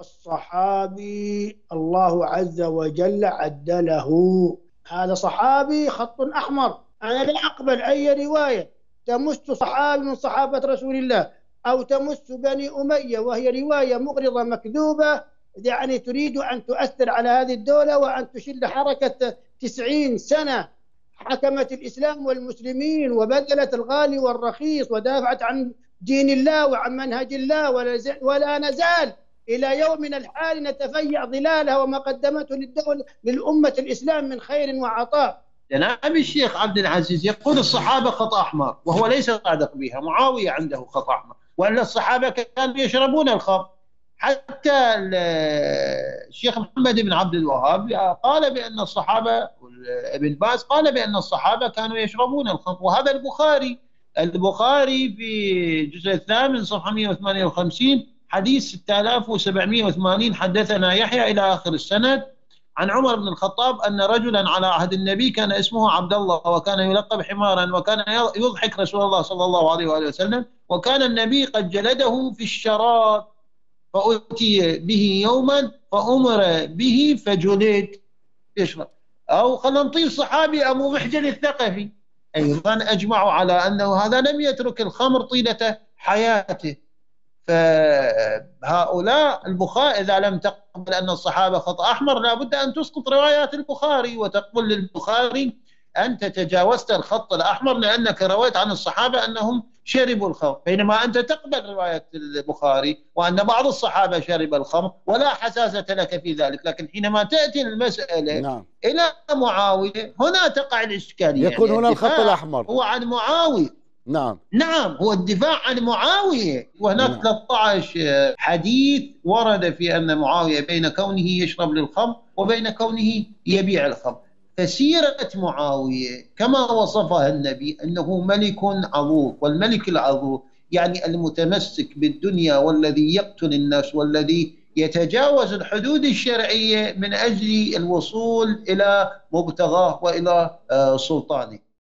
الصحابي الله عز وجل عدله. هذا صحابي خط أحمر. أنا لا أقبل أي رواية تمس صحابي من صحابة رسول الله أو تمس بني أمية وهي رواية مغرضة مكذوبة يعني تريد أن تؤثر على هذه الدولة وأن تشل حركة تسعين سنة. حكمت الإسلام والمسلمين وبذلت الغالي والرخيص ودافعت عن دين الله وعن منهج الله ولا نزال إلى يومنا الحالي نتفيأ ظلالها وما قدمته للدولة للأمة الإسلام من خير وعطاء. جناب الشيخ عبد العزيز يقول الصحابة خط أحمر وهو ليس صادق بها معاوية عنده خط أحمر وأن الصحابة كانوا يشربون الخمر. حتى الشيخ محمد بن عبد الوهاب قال بأن الصحابة ابن باز قال بأن الصحابة كانوا يشربون الخمر. وهذا البخاري البخاري في الجزء الثامن صفحة 158 حديث 6780 حدثنا يحيى إلى آخر السند عن عمر بن الخطاب أن رجلا على عهد النبي كان اسمه عبد الله وكان يلقب حمارا وكان يضحك رسول الله صلى الله عليه وآله وسلم وكان النبي قد جلده في الشراب فأتي به يوما فأمر به فجلد. يشرب أو خلينا صحابي أبو محجن الثقفي. أيضا أجمعوا على أنه هذا لم يترك الخمر طيلة حياته. فهؤلاء البخاري إذا لم تقبل أن الصحابة خط أحمر لابد أن تسقط روايات البخاري وتقول للبخاري أنت تجاوزت الخط الأحمر لأنك رويت عن الصحابة أنهم شربوا الخمر. بينما أنت تقبل رواية البخاري وأن بعض الصحابة شرب الخمر ولا حساسة لك في ذلك لكن حينما تأتي المسألة نعم. إلى معاوية هنا تقع الإشكالية. يكون يعني هنا الخط الأحمر. هو عن معاوية. نعم. نعم هو الدفاع عن معاوية. وهناك نعم. 13 حديث ورد في أن معاوية بين كونه يشرب للخمر وبين كونه يبيع الخمر. فسيرة معاوية كما وصفها النبي أنه ملك عظوم والملك العظوم يعني المتمسك بالدنيا والذي يقتل الناس والذي يتجاوز الحدود الشرعية من أجل الوصول إلى مبتغاه وإلى آه، سلطانه.